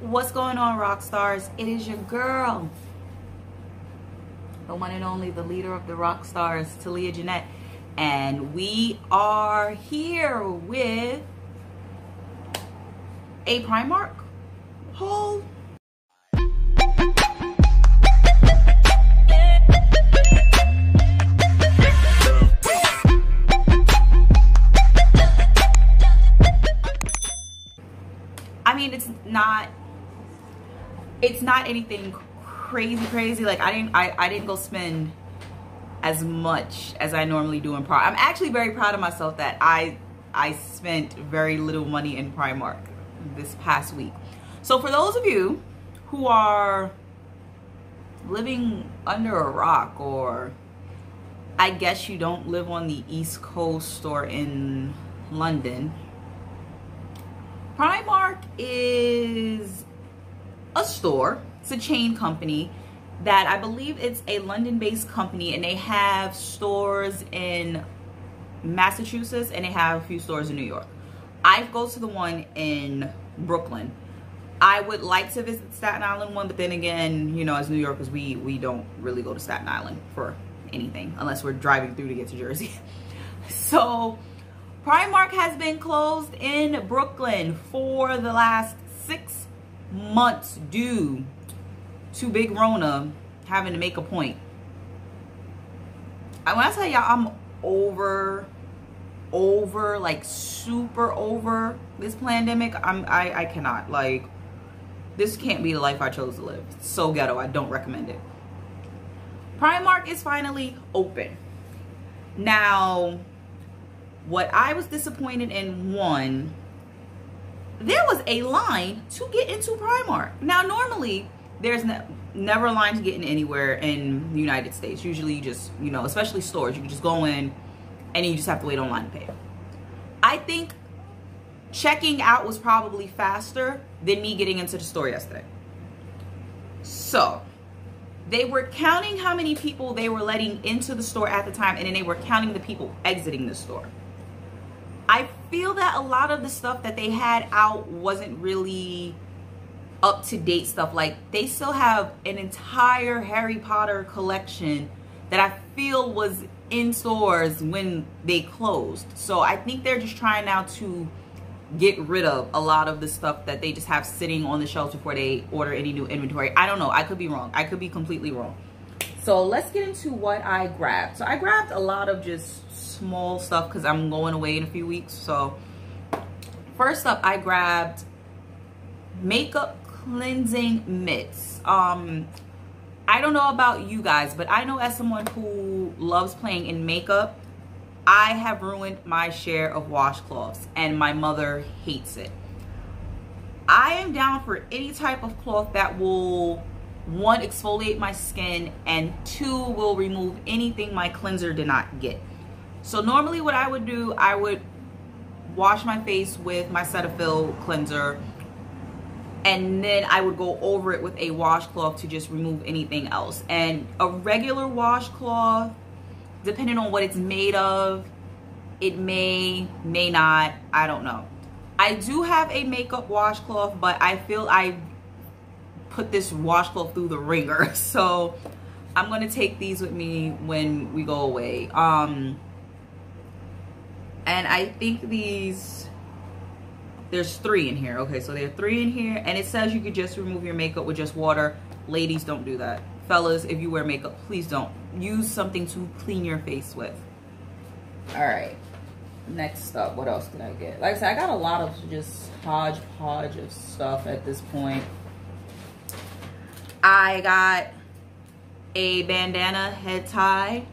What's going on, rock stars? It is your girl, the one and only, the leader of the rock stars, Talia Janette. And we are here with a Primark haul. Anything crazy crazy like i didn't i, I didn't go spend as much as i normally do in primark i'm actually very proud of myself that i i spent very little money in primark this past week so for those of you who are living under a rock or i guess you don't live on the east coast or in london primark is a store. It's a chain company that I believe it's a London-based company and they have stores in Massachusetts and they have a few stores in New York. I go to the one in Brooklyn. I would like to visit Staten Island one, but then again, you know, as New Yorkers, we, we don't really go to Staten Island for anything unless we're driving through to get to Jersey. so Primark has been closed in Brooklyn for the last six months due to Big Rona having to make a point. I want to tell y'all I'm over, over, like super over this pandemic. I'm, I, I cannot, like, this can't be the life I chose to live. It's so ghetto, I don't recommend it. Primark is finally open. Now, what I was disappointed in one there was a line to get into Primark. Now, normally, there's ne never a line to get in anywhere in the United States. Usually, you just, you know, especially stores, you can just go in and you just have to wait online to pay. I think checking out was probably faster than me getting into the store yesterday. So, they were counting how many people they were letting into the store at the time, and then they were counting the people exiting the store. I feel that a lot of the stuff that they had out wasn't really up to date stuff. Like they still have an entire Harry Potter collection that I feel was in stores when they closed. So I think they're just trying now to get rid of a lot of the stuff that they just have sitting on the shelves before they order any new inventory. I don't know. I could be wrong. I could be completely wrong. So let's get into what I grabbed. So I grabbed a lot of just small stuff because I'm going away in a few weeks. So first up, I grabbed makeup cleansing mitts. Um, I don't know about you guys, but I know as someone who loves playing in makeup, I have ruined my share of washcloths and my mother hates it. I am down for any type of cloth that will one exfoliate my skin and two will remove anything my cleanser did not get so normally what i would do i would wash my face with my cetaphil cleanser and then i would go over it with a washcloth to just remove anything else and a regular washcloth depending on what it's made of it may may not i don't know i do have a makeup washcloth but i feel i put this washcloth through the ringer. So I'm to take these with me when we go away. Um, and I think these, there's three in here. Okay, so there are three in here. And it says you could just remove your makeup with just water. Ladies, don't do that. Fellas, if you wear makeup, please don't. Use something to clean your face with. All right. Next up, what else did I get? Like I said, I got a lot of just hodgepodge of stuff at this point. I got a bandana head tie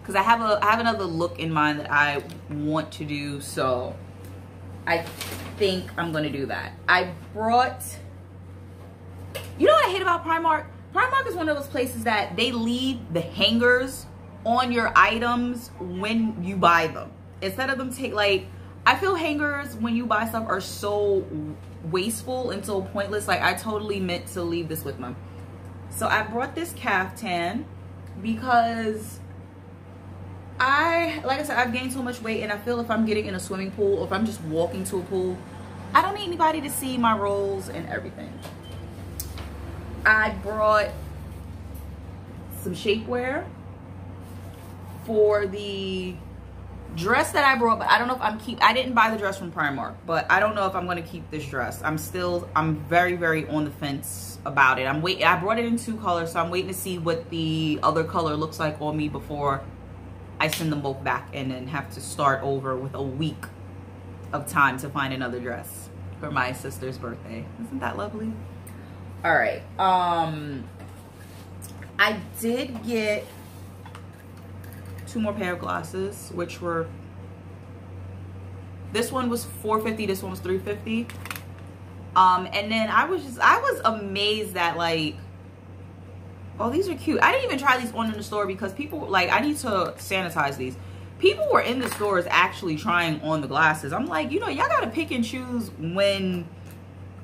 because I have a I have another look in mind that I want to do so I think I'm gonna do that. I brought you know what I hate about Primark? Primark is one of those places that they leave the hangers on your items when you buy them. Instead of them take like I feel hangers when you buy stuff are so wasteful and so pointless. Like I totally meant to leave this with them. So I brought this caftan because I, like I said, I've gained so much weight and I feel if I'm getting in a swimming pool or if I'm just walking to a pool, I don't need anybody to see my rolls and everything. I brought some shapewear for the dress that I brought, but I don't know if I'm keep. I didn't buy the dress from Primark, but I don't know if I'm gonna keep this dress. I'm still, I'm very, very on the fence about it. I'm waiting. I brought it in two colors, so I'm waiting to see what the other color looks like on me before I send them both back and then have to start over with a week of time to find another dress for my sister's birthday. Isn't that lovely? All right. Um, I did get two more pair of glasses, which were this one was 450 this one was 350 um and then i was just i was amazed that like oh these are cute. I didn't even try these on in the store because people like i need to sanitize these. People were in the stores actually trying on the glasses. I'm like you know y'all gotta pick and choose when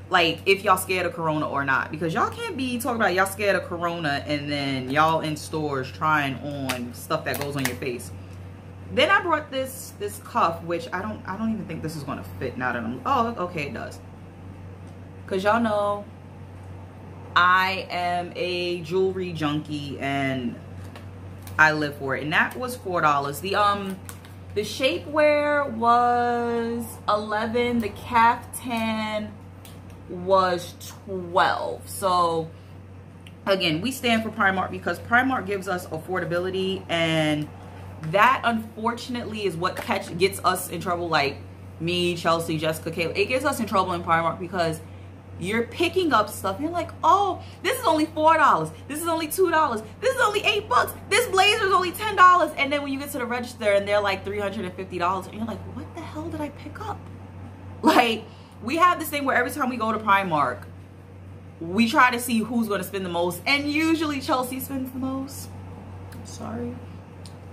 like if y'all scared of corona or not. Because y'all can't be talking about y'all scared of corona and then y'all in stores trying on stuff that goes on your face. Then i brought this this cuff which i don't i don't even think this is going to fit now that i'm oh okay it does. Because y'all know i am a jewelry junkie and i live for it. And that was four dollars. The um the shapewear was 11 the caftan was 12 so again we stand for primark because primark gives us affordability and that unfortunately is what catch gets us in trouble. Like me chelsea jessica kayla it gets us in trouble in primark because you're picking up stuff you're like oh this is only four dollars this is only two dollars this is only eight bucks this blazer is only ten dollars and then when you get to the register and they're like 350 dollars and you're like what the hell did i pick up like we have this thing where every time we go to Primark, we try to see who's going to spend the most. And usually Chelsea spends the most. sorry.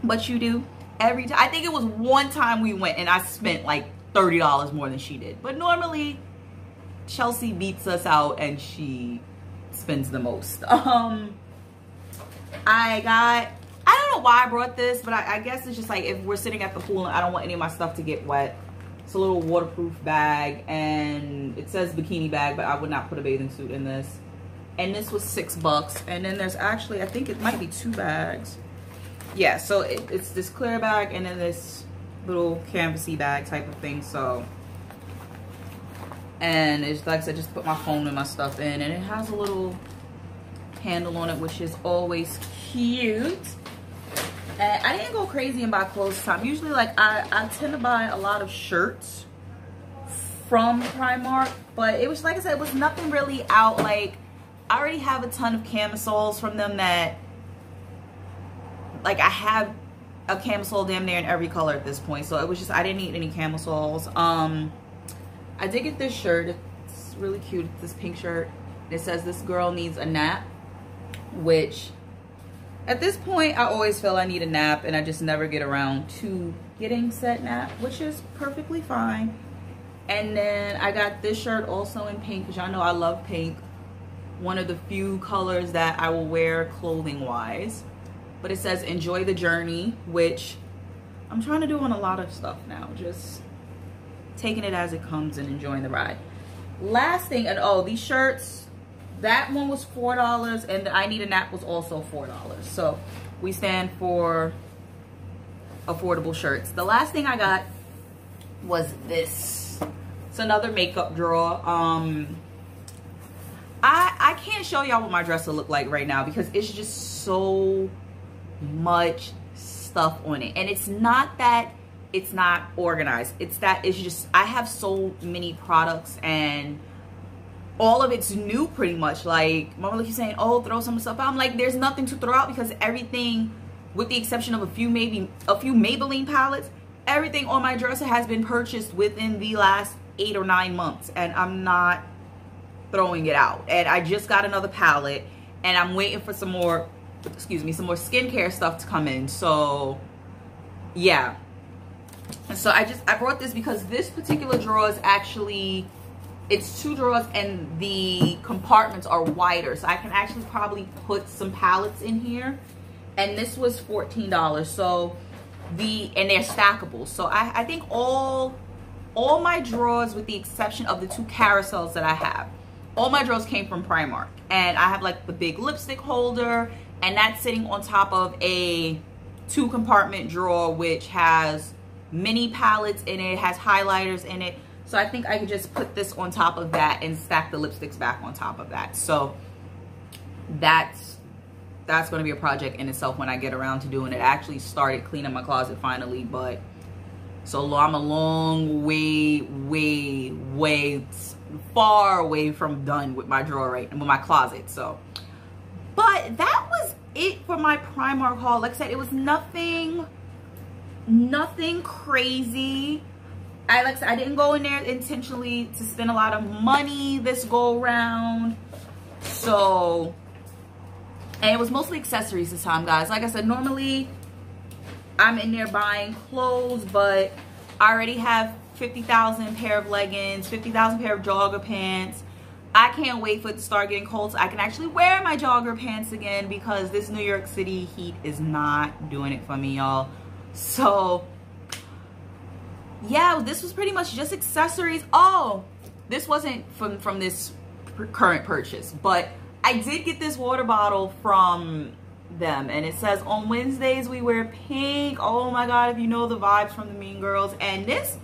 But you do. Every time. I think it was one time we went and I spent like $30 more than she did. But normally Chelsea beats us out and she spends the most. Um, I got, I don't know why I brought this, but I, I guess it's just like if we're sitting at the pool and I don't want any of my stuff to get wet it's a little waterproof bag and it says bikini bag, but I would not put a bathing suit in this. And this was six bucks. And then there's actually, I think it might be two bags. Yeah, so it, it's this clear bag and then this little canvasy bag type of thing. So, and it's like I said, just put my phone and my stuff in. And it has a little handle on it, which is always cute. And I didn't go crazy and buy clothes this time. Usually, like, I, I tend to buy a lot of shirts from Primark. But it was, like I said, it was nothing really out. Like, I already have a ton of camisoles from them that, like, I have a camisole damn near in every color at this point. So it was just, I didn't need any camisoles. Um, I did get this shirt. It's really cute. This pink shirt. It says, this girl needs a nap. Which at this point, I always feel I need a nap and I just never get around to getting said nap, which is perfectly fine. And then I got this shirt also in pink because y'all know I love pink. One of the few colors that I will wear clothing wise. But it says enjoy the journey, which I'm trying to do on a lot of stuff now. Just taking it as it comes and enjoying the ride. Last thing, and oh, these shirts, that one was $4 and the I Need a Nap was also $4. So we stand for affordable shirts. The last thing I got was this. It's another makeup drawer. Um, I, I can't show y'all what my dresser look like right now because it's just so much stuff on it. And it's not that it's not organized. It's that it's just, I have so many products and all of it's new pretty much. Like Mama keeps saying, oh, throw some stuff out. I'm like, there's nothing to throw out because everything, with the exception of a few maybe a few Maybelline palettes, everything on my dresser has been purchased within the last eight or nine months. And I'm not throwing it out. And I just got another palette and I'm waiting for some more, excuse me, some more skincare stuff to come in. So yeah. So I just, I brought this because this particular drawer is actually it's two drawers and the compartments are wider. So i can actually probably put some palettes in here. And this was $14 so the and they're stackable. So i i think all all my drawers with the exception of the two carousels that I have all my drawers came from Primark. And I have like the big lipstick holder. And that's sitting on top of a two compartment drawer which has mini palettes in it, has highlighters in it. So I think I could just put this on top of that and stack the lipsticks back on top of that. So that's that's going to be a project in itself when I get around to doing it. I actually started cleaning my closet finally, but so I'm a long way, way, way far away from done with my drawer right and with my closet. So, but that was it for my Primark haul. Like I said, it was nothing, nothing crazy. I like I, didn't go in there intentionally to spend a lot of money this go round. So, and it was mostly accessories this time, guys. Like I said, normally I'm in there buying clothes, but I already have 50,000 pair of leggings, 50,000 pair of jogger pants. I can't wait for it to start getting cold so I can actually wear my jogger pants again because this New York City heat is not doing it for me, y'all. So, yeah, this was pretty much just accessories. Oh, this wasn't from, from this current purchase, but I did get this water bottle from them and it says on Wednesdays we wear pink. Oh my God, if you know the vibes from the Mean Girls. And this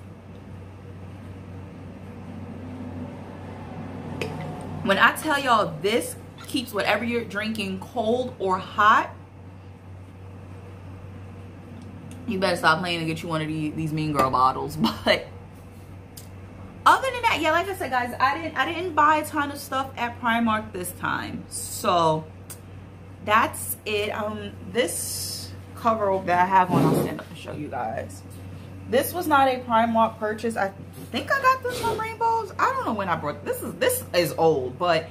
When I tell y'all this keeps whatever you're drinking cold or hot, you better stop playing and get you one of these, these Mean Girl bottles. But other than that, yeah, like I said, guys, I didn't I didn't buy a ton of stuff at Primark this time. So that's it. Um, this cover that I have on, I'll stand up and show you guys. This was not a Primark purchase. I think I got this from Rainbows. I don't know when I brought this is this is old, but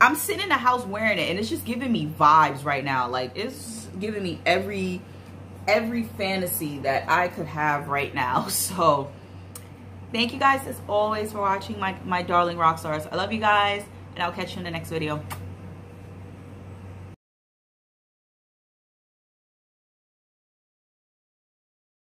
I'm sitting in the house wearing it and it's just giving me vibes right now. Like it's giving me every every fantasy that I could have right now. So thank you guys as always for watching my, my darling rock stars. I love you guys and I'll catch you in the next video.